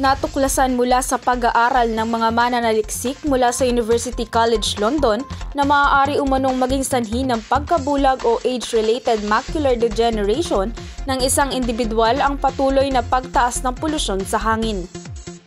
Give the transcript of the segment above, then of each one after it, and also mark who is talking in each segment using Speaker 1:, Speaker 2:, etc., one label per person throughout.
Speaker 1: Natuklasan mula sa pag-aaral ng mga mananaliksik mula sa University College London na maaari umanong maging sanhi ng pagkabulag o age-related macular degeneration ng isang individual ang patuloy na pagtaas ng polusyon sa hangin.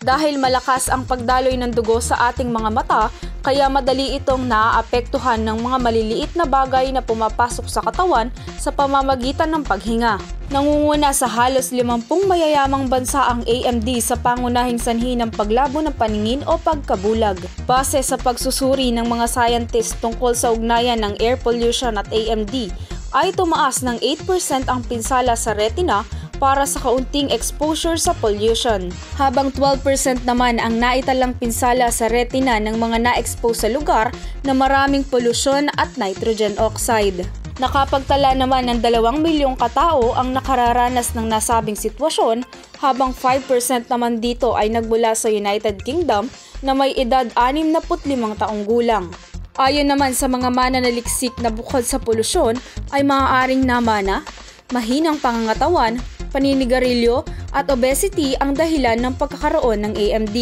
Speaker 1: Dahil malakas ang pagdaloy ng dugo sa ating mga mata, kaya madali itong naaapektuhan ng mga maliliit na bagay na pumapasok sa katawan sa pamamagitan ng paghinga. Nangunguna sa halos 50 mayayamang bansa ang AMD sa pangunahing sanhi ng paglabo ng paningin o pagkabulag. Base sa pagsusuri ng mga scientist tungkol sa ugnayan ng air pollution at AMD, ay tumaas ng 8% ang pinsala sa retina para sa kaunting exposure sa pollution. Habang 12% naman ang naitalang pinsala sa retina ng mga na-expose sa lugar na maraming polusyon at nitrogen oxide. Nakapagtala naman ng 2 milyong katao ang nakararanas ng nasabing sitwasyon habang 5% naman dito ay nagmula sa United Kingdom na may edad 65 taong gulang. Ayon naman sa mga mananaliksik na bukod sa polusyon ay maaaring namana, mahinang pangangatawan, paninigarilyo at obesity ang dahilan ng pagkakaroon ng AMD.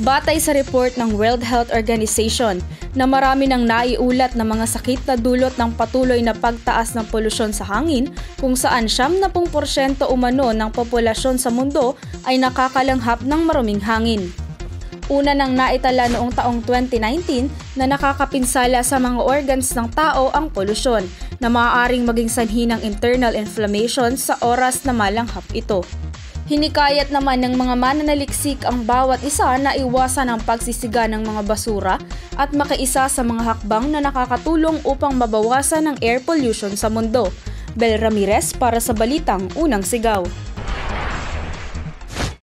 Speaker 1: Batay sa report ng World Health Organization na marami nang naiulat na mga sakit na dulot ng patuloy na pagtaas ng polusyon sa hangin kung saan 70% umano ng populasyon sa mundo ay nakakalanghap ng maruming hangin. Una nang naitala noong taong 2019 na nakakapinsala sa mga organs ng tao ang polusyon na maaaring maging sanhi ng internal inflammation sa oras na malanghap ito. Hinikayat naman ng mga mananaliksik ang bawat isa na iwasan ang pagsisiga ng mga basura at makaisa sa mga hakbang na nakakatulong upang mabawasan ang air pollution sa mundo. Bel Ramirez para sa Balitang Unang Sigaw.